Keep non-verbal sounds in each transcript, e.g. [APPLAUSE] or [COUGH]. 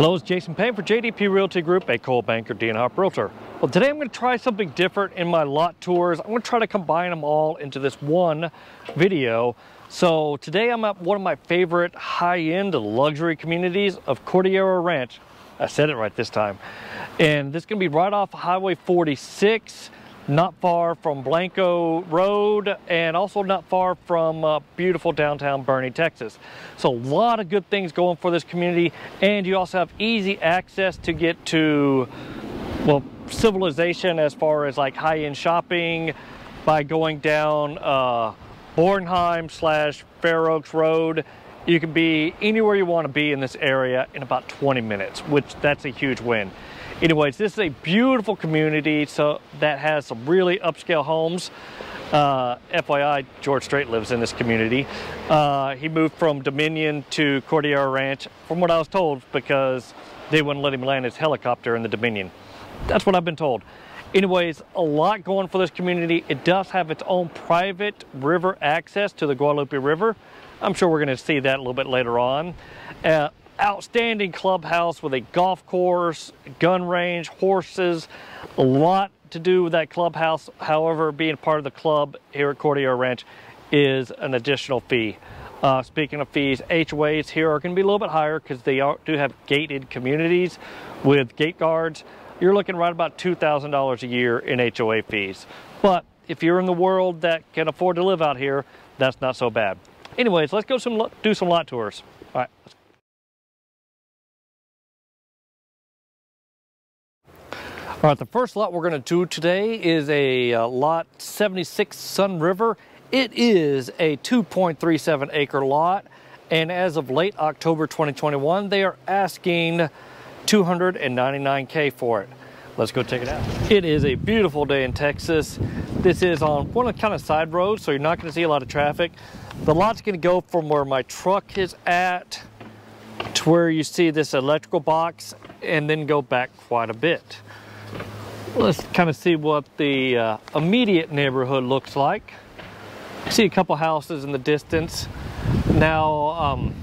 Hello, it's Jason Payne for JDP Realty Group, a Coldwell Banker DNR Realtor. Well, today I'm going to try something different in my lot tours. I'm going to try to combine them all into this one video. So today I'm at one of my favorite high-end luxury communities of Cordillera Ranch. I said it right this time. And this is going to be right off Highway 46 not far from Blanco Road and also not far from uh, beautiful downtown Boerne, Texas. So a lot of good things going for this community and you also have easy access to get to, well, civilization as far as like high-end shopping by going down uh, Bergheim slash Fair Oaks Road. You can be anywhere you want to be in this area in about 20 minutes, which that's a huge win. Anyways, this is a beautiful community so that has some really upscale homes. Uh, FYI, George Strait lives in this community. Uh, he moved from Dominion to Cordillera Ranch, from what I was told, because they wouldn't let him land his helicopter in the Dominion. That's what I've been told. Anyways, a lot going for this community. It does have its own private river access to the Guadalupe River. I'm sure we're going to see that a little bit later on. Uh, outstanding clubhouse with a golf course, gun range, horses, a lot to do with that clubhouse. However, being part of the club here at Cordillera Ranch is an additional fee. Uh, speaking of fees, HOAs here are going to be a little bit higher because they are, do have gated communities with gate guards. You're looking right about $2,000 a year in HOA fees. But if you're in the world that can afford to live out here, that's not so bad. Anyways, let's go some do some lot tours. All right. All right, the first lot we're going to do today is a uh, lot 76 Sun River. It is a 2.37 acre lot, and as of late October 2021, they are asking 299K for it. Let's go check it out. It is a beautiful day in Texas. This is on one of kind of side roads, so you're not going to see a lot of traffic. The lot's going to go from where my truck is at to where you see this electrical box and then go back quite a bit let's kind of see what the uh, immediate neighborhood looks like. See a couple houses in the distance. Now, um,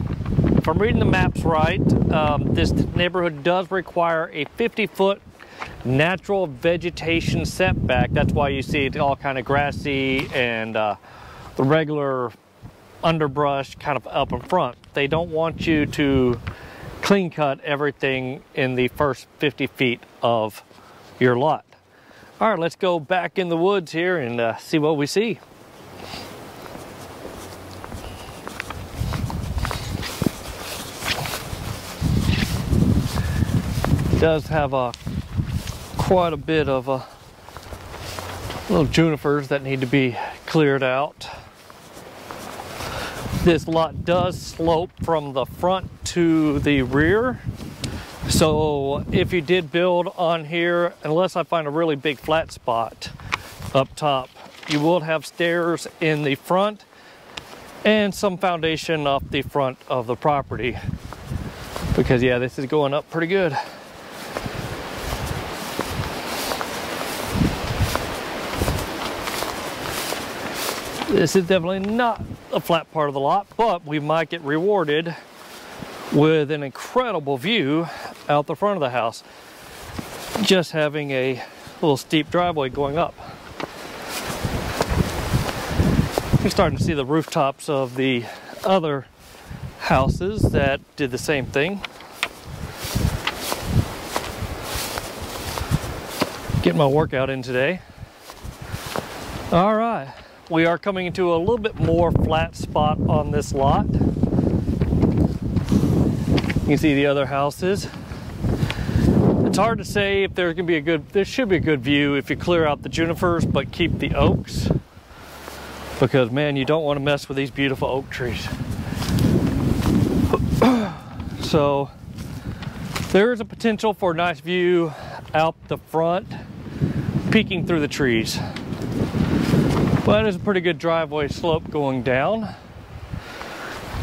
if I'm reading the maps right, um, this neighborhood does require a 50 foot natural vegetation setback. That's why you see it all kind of grassy and uh, the regular underbrush kind of up in front. They don't want you to clean cut everything in the first 50 feet of your lot. All right, let's go back in the woods here and uh, see what we see. It does have a quite a bit of uh, little junipers that need to be cleared out. This lot does slope from the front to the rear. So if you did build on here, unless I find a really big flat spot up top, you will have stairs in the front and some foundation up the front of the property. Because yeah, this is going up pretty good. This is definitely not a flat part of the lot, but we might get rewarded with an incredible view out the front of the house. Just having a little steep driveway going up. You're starting to see the rooftops of the other houses that did the same thing. Getting my workout in today. All right, we are coming into a little bit more flat spot on this lot. You can see the other houses. It's hard to say if there's gonna be a good, there should be a good view if you clear out the junipers, but keep the oaks. Because man, you don't wanna mess with these beautiful oak trees. [CLEARS THROAT] so there is a potential for a nice view out the front, peeking through the trees. But it's a pretty good driveway slope going down.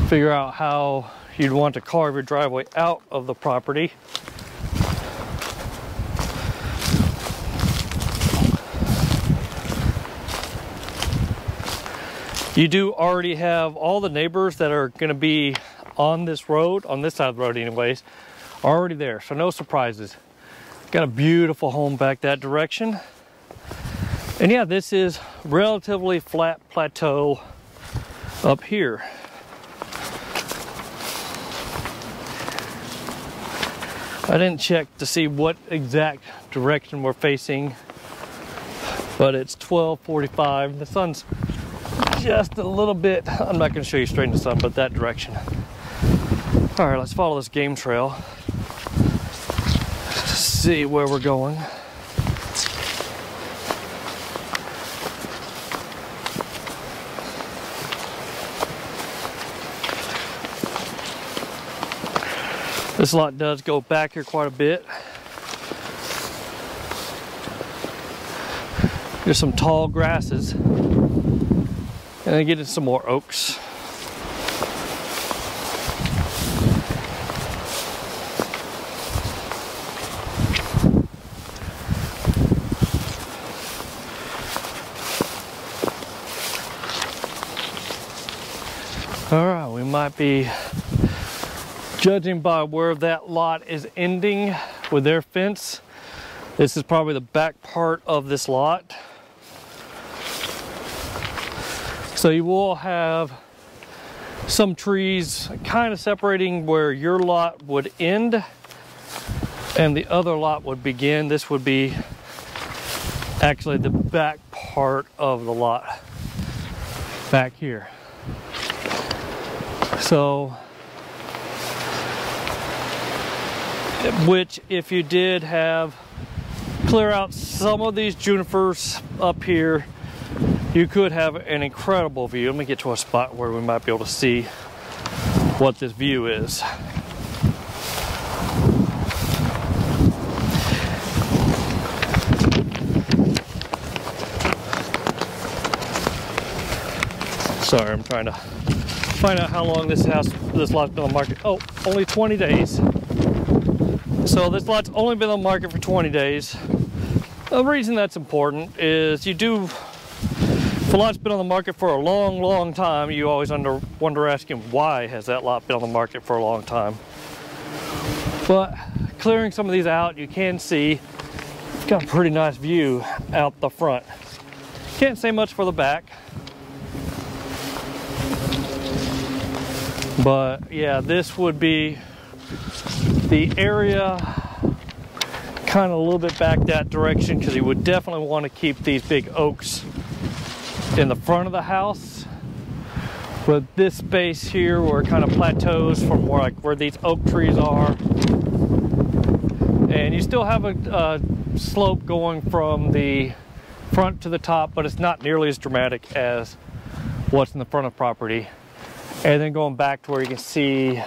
Figure out how you'd want to carve your driveway out of the property. You do already have all the neighbors that are going to be on this road, on this side of the road anyways, already there, so no surprises. Got a beautiful home back that direction. And yeah, this is relatively flat plateau up here. I didn't check to see what exact direction we're facing, but it's 1245. The sun's just a little bit, I'm not gonna show you straight in the sun, but that direction. All right, let's follow this game trail to see where we're going. This lot does go back here quite a bit. There's some tall grasses. And get into some more oaks. All right, we might be Judging by where that lot is ending with their fence, this is probably the back part of this lot. So you will have some trees kind of separating where your lot would end and the other lot would begin. This would be actually the back part of the lot back here. So which if you did have clear out some of these junipers up here you could have an incredible view. Let me get to a spot where we might be able to see what this view is. Sorry I'm trying to find out how long this house this lot's been on the market. Oh only 20 days. So this lot's only been on the market for 20 days. The reason that's important is you do, a lot's been on the market for a long, long time, you always under, wonder asking why has that lot been on the market for a long time. But clearing some of these out, you can see it's got a pretty nice view out the front. Can't say much for the back. But yeah, this would be the area kind of a little bit back that direction because you would definitely want to keep these big oaks in the front of the house. But this space here where it kind of plateaus from where like where these oak trees are. And you still have a, a slope going from the front to the top, but it's not nearly as dramatic as what's in the front of property. And then going back to where you can see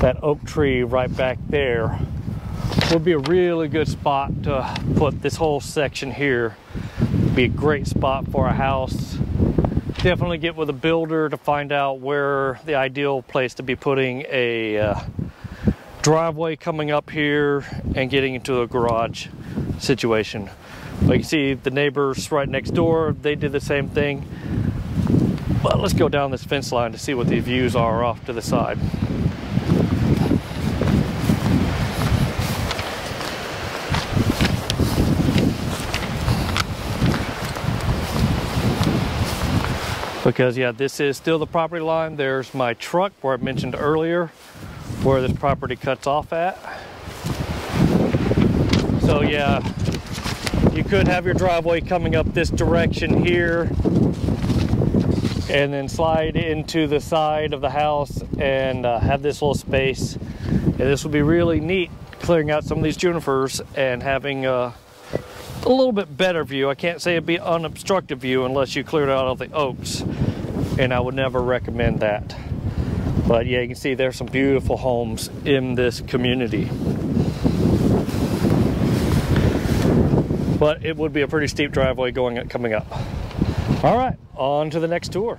that oak tree right back there would be a really good spot to put this whole section here. Be a great spot for a house. Definitely get with a builder to find out where the ideal place to be putting a uh, driveway coming up here and getting into a garage situation. But you see the neighbors right next door, they did the same thing. But let's go down this fence line to see what the views are off to the side. Because yeah this is still the property line. There's my truck where I mentioned earlier where this property cuts off at. So yeah you could have your driveway coming up this direction here and then slide into the side of the house and uh, have this little space. And this would be really neat clearing out some of these junipers and having uh, a little bit better view. I can't say it'd be unobstructed view unless you cleared out all the oaks, and I would never recommend that. But yeah, you can see there's some beautiful homes in this community. But it would be a pretty steep driveway going coming up. All right, on to the next tour.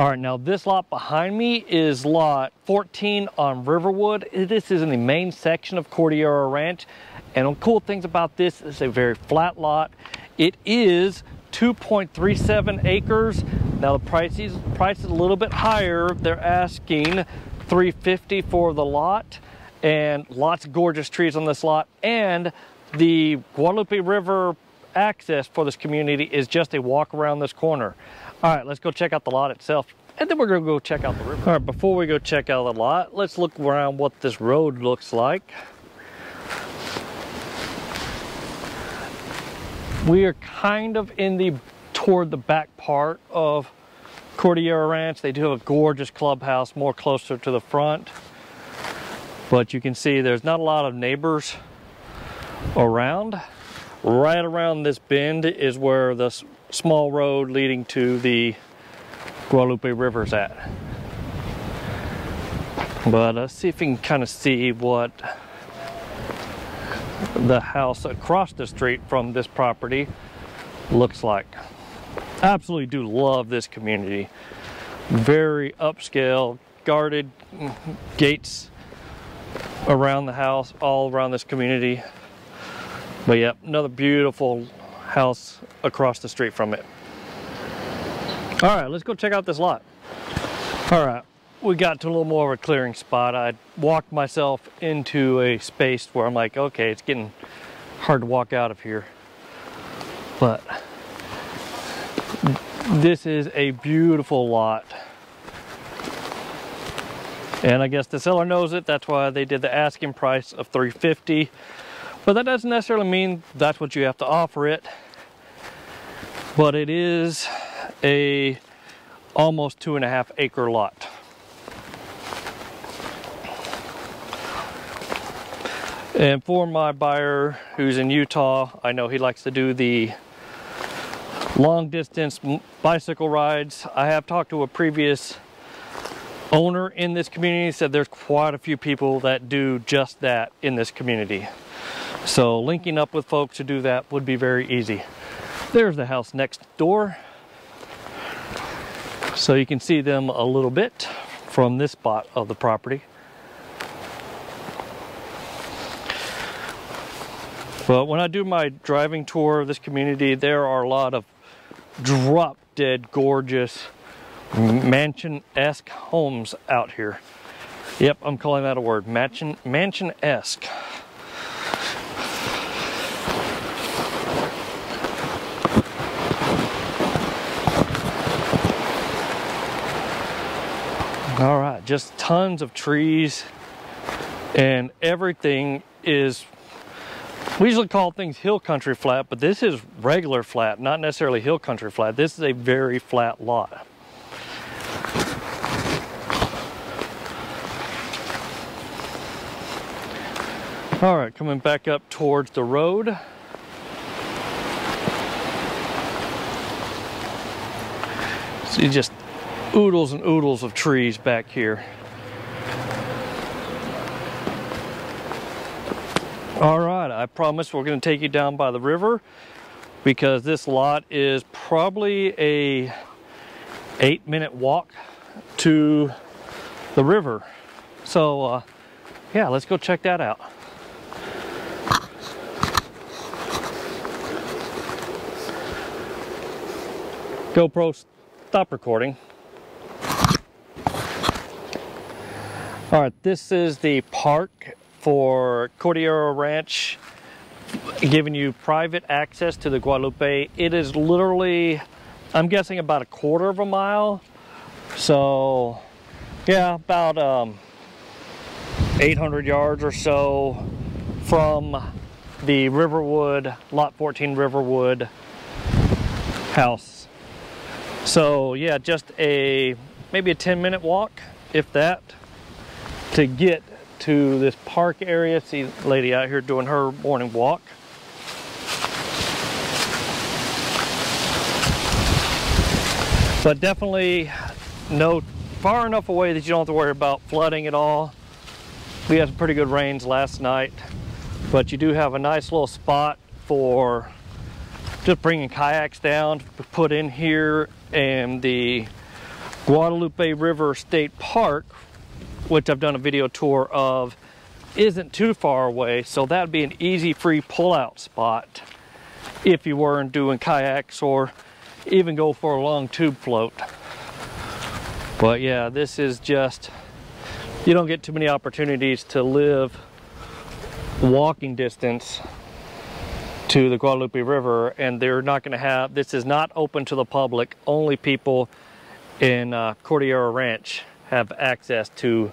All right, now this lot behind me is lot 14 on Riverwood. This is in the main section of Cordillera Ranch. And the cool things about this is a very flat lot. It is 2.37 acres, Now the price is, price is a little bit higher. They're asking 350 for the lot and lots of gorgeous trees on this lot. And the Guadalupe River access for this community is just a walk around this corner. All right, let's go check out the lot itself. And then we're gonna go check out the river. All right, before we go check out the lot, let's look around what this road looks like. We are kind of in the, toward the back part of Cordillera Ranch. They do have a gorgeous clubhouse more closer to the front. But you can see there's not a lot of neighbors around. Right around this bend is where the small road leading to the Guadalupe River's at. But let's see if we can kind of see what the house across the street from this property looks like. Absolutely do love this community. Very upscale, guarded mm-hmm, gates around the house, all around this community. But yep, another beautiful house across the street from it. All right, let's go check out this lot. All right, we got to a little more of a clearing spot. I walked myself into a space where I'm like, okay, it's getting hard to walk out of here. But this is a beautiful lot. And I guess the seller knows it. That's why they did the asking price of 350. But that doesn't necessarily mean that's what you have to offer it. But it is a almost two and a half acre lot. And for my buyer who's in Utah, I know he likes to do the long distance bicycle rides. I have talked to a previous owner in this community said there's quite a few people that do just that in this community. So linking up with folks to do that would be very easy. There's the house next door. So you can see them a little bit from this spot of the property. But when I do my driving tour of this community, there are a lot of drop dead gorgeous mansion-esque homes out here. Yep, I'm calling that a word, mansion All right, just tons of trees and everything is we usually call things hill country flat, but this is regular flat, not necessarily hill country flat. This is a very flat lot. All right, coming back up towards the road. See just oodles and oodles of trees back here. All right, I promise we're gonna take you down by the river because this lot is probably a eight minute walk to the river. So uh, yeah, let's go check that out. GoPro, stop recording. All right, this is the park for Cordillera Ranch, giving you private access to the Guadalupe. It is literally, I'm guessing about a quarter of a mile. So yeah, about um, 800 yards or so from the Riverwood, Lot 14 Riverwood house. So yeah, just a, maybe a 10 minute walk, if that, to get to this park area. See lady out here doing her morning walk. But definitely no far enough away that you don't have to worry about flooding at all. We had some pretty good rains last night, but you do have a nice little spot for just bringing kayaks down to put in here and the Guadalupe River State Park which I've done a video tour of, isn't too far away. So that'd be an easy free pull-out spot if you weren't doing kayaks or even go for a long tube float. But yeah, this is just, you don't get too many opportunities to live walking distance to the Guadalupe River and they're not going to have, this is not open to the public, only people in uh, Cordillera Ranch have access to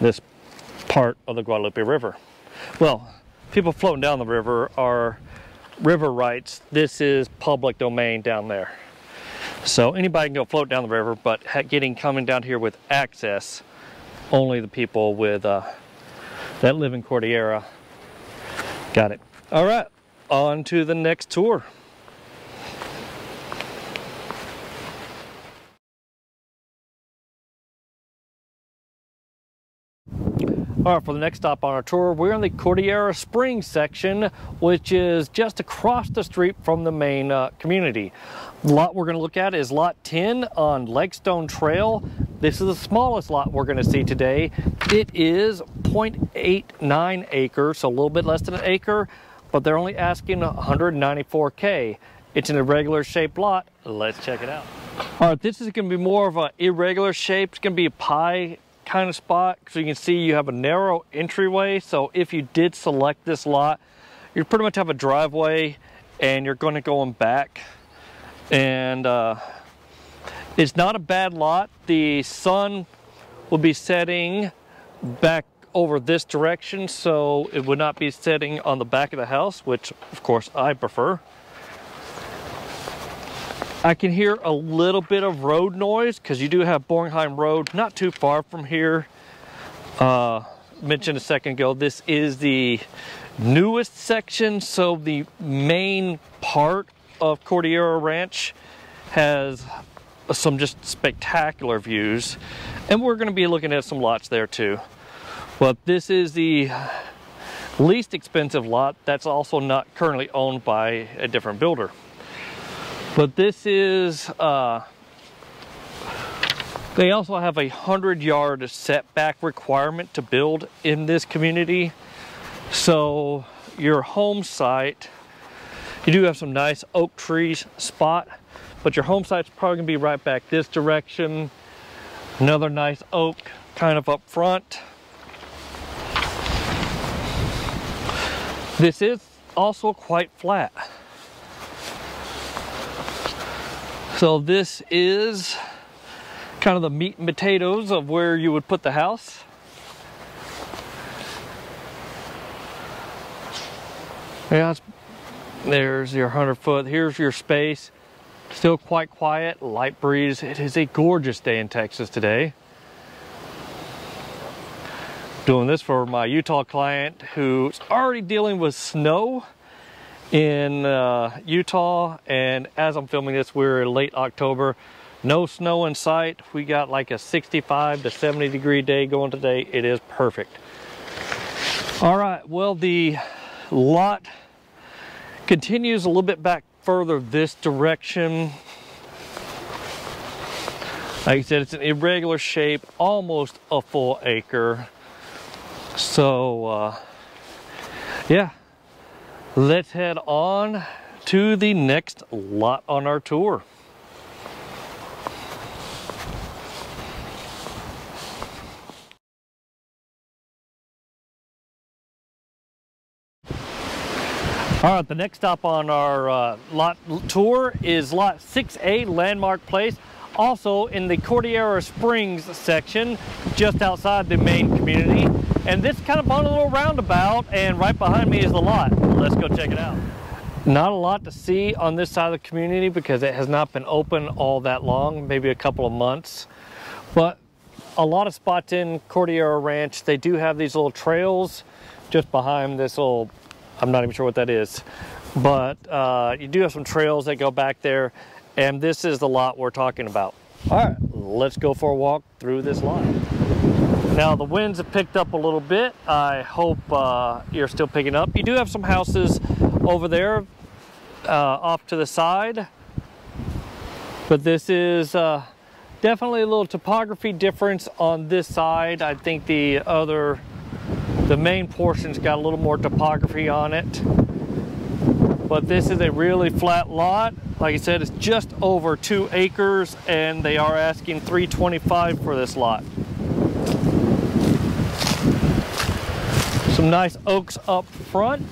this part of the Guadalupe River. Well, people floating down the river are river rights. This is public domain down there. So anybody can go float down the river, but getting coming down here with access, only the people with uh, that live in Cordillera got it. All right, on to the next tour. All right, for the next stop on our tour, we're in the Cordillera Springs section, which is just across the street from the main uh, community. The lot we're going to look at is lot 10 on Legstone Trail. This is the smallest lot we're going to see today. It is 0.89 acres, so a little bit less than an acre, but they're only asking 194K. It's an irregular shaped lot. Let's check it out. All right, this is going to be more of an irregular shape. It's going to be a pie kind of spot. So you can see you have a narrow entryway. So if you did select this lot, you pretty much have a driveway and you're going to go in back. And uh, it's not a bad lot. The sun will be setting back over this direction so it would not be setting on the back of the house which of course I prefer I can hear a little bit of road noise because you do have Bergheim Road not too far from here. Uh, mentioned a second ago, this is the newest section, so the main part of Cordillera Ranch has some just spectacular views, and we're going to be looking at some lots there too. But this is the least expensive lot that's also not currently owned by a different builder. But this is, uh, they also have a 100 yard setback requirement to build in this community. So your home site, you do have some nice oak trees spot, but your home site's probably gonna be right back this direction. Another nice oak kind of up front. This is also quite flat. So this is kind of the meat and potatoes of where you would put the house. Yeah, there's your 100 foot. Here's your space. Still quite quiet, light breeze. It is a gorgeous day in Texas today. Doing this for my Utah client who's already dealing with snow in uh, Utah and as I'm filming this we're in late October. No snow in sight. We got like a 65 to 70 degree day going today. It is perfect. All right. Well the lot continues a little bit back further this direction. Like I said it's an irregular shape almost a full acre. So uh, yeah let's head on to the next lot on our tour. All right, the next stop on our uh, lot tour is lot 6A, Landmark Place, also in the Cordillera Springs section, just outside the main community. And this kind of on a little roundabout, and right behind me is the lot. Let's go check it out. Not a lot to see on this side of the community because it has not been open all that long, maybe a couple of months. But a lot of spots in Cordillera Ranch, they do have these little trails just behind this little, I'm not even sure what that is. But uh, you do have some trails that go back there, and this is the lot we're talking about. All right, let's go for a walk through this lot. Now the winds have picked up a little bit. I hope uh, you're still picking up. You do have some houses over there uh, off to the side. But this is uh, definitely a little topography difference on this side. I think the other, the main portion's got a little more topography on it. But this is a really flat lot. Like I said, it's just over two acres and they are asking 325 for this lot. Some nice oaks up front.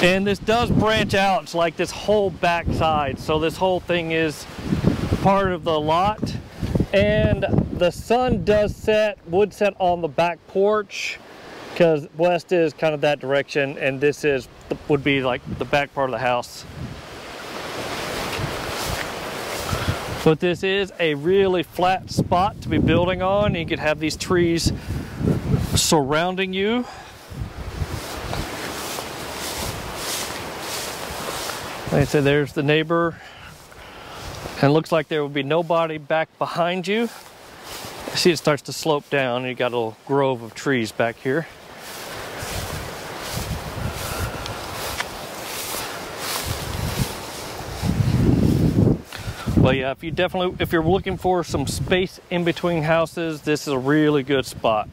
And this does branch out. It's like this whole backside. So this whole thing is part of the lot. And the sun does set, would set on the back porch because west is kind of that direction and this is would be like the back part of the house. But this is a really flat spot to be building on. You could have these trees surrounding you. Like I said, there's the neighbor. And looks like there will be nobody back behind you. See it starts to slope down. You got a little grove of trees back here. But yeah, if you definitely, if you're looking for some space in between houses, this is a really good spot.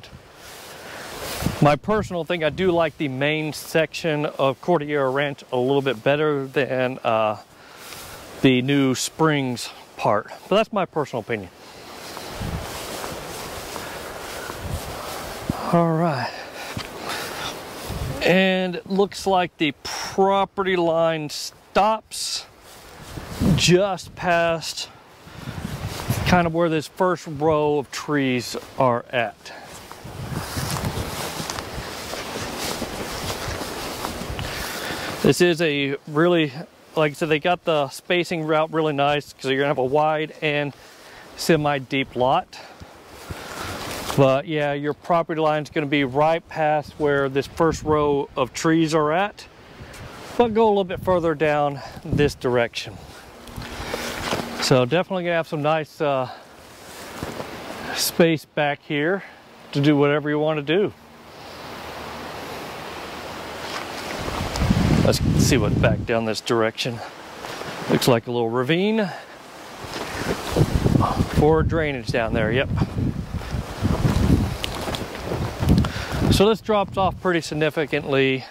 My personal thing, I do like the main section of Cordillera Ranch a little bit better than uh, the new Springs part. But that's my personal opinion. All right. And it looks like the property line stops just past kind of where this first row of trees are at. This is a really, like I said, they got the spacing route really nice because you're gonna have a wide and semi-deep lot. But yeah, your property line is gonna be right past where this first row of trees are at, but go a little bit further down this direction. So definitely gonna have some nice uh, space back here to do whatever you want to do. Let's see what's back down this direction. Looks like a little ravine for drainage down there, yep. So this drops off pretty significantly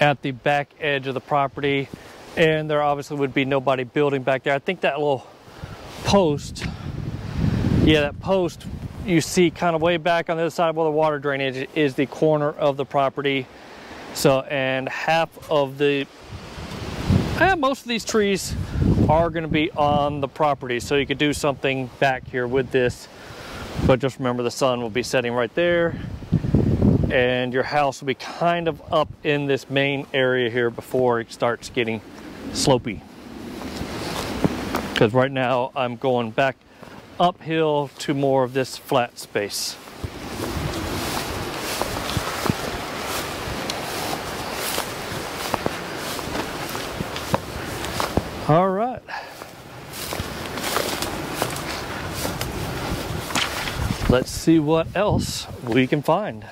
at the back edge of the property and there obviously would be nobody building back there. I think that little post, yeah, that post you see kind of way back on the other side of where the water drainage is the corner of the property. So, and half of the, eh, most of these trees are gonna be on the property. So you could do something back here with this, but just remember the sun will be setting right there and your house will be kind of up in this main area here before it starts getting slopey. Because right now I'm going back uphill to more of this flat space. All right. Let's see what else we can find.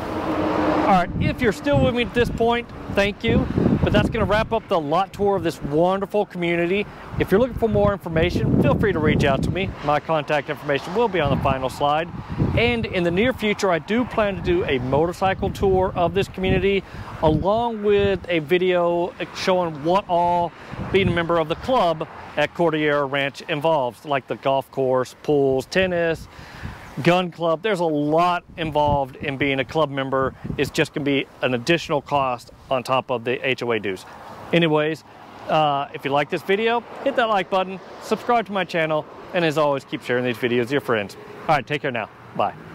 All right, if you're still with me at this point, thank you. But that's gonna wrap up the lot tour of this wonderful community. If you're looking for more information, feel free to reach out to me. My contact information will be on the final slide. And in the near future, I do plan to do a motorcycle tour of this community, along with a video showing what all being a member of the club at Cordillera Ranch involves, like the golf course, pools, tennis, gun club. There's a lot involved in being a club member. It's just gonna be an additional cost on top of the HOA dues. Anyways, uh, if you like this video, hit that like button, subscribe to my channel, and as always, keep sharing these videos with your friends. All right, take care now. Bye.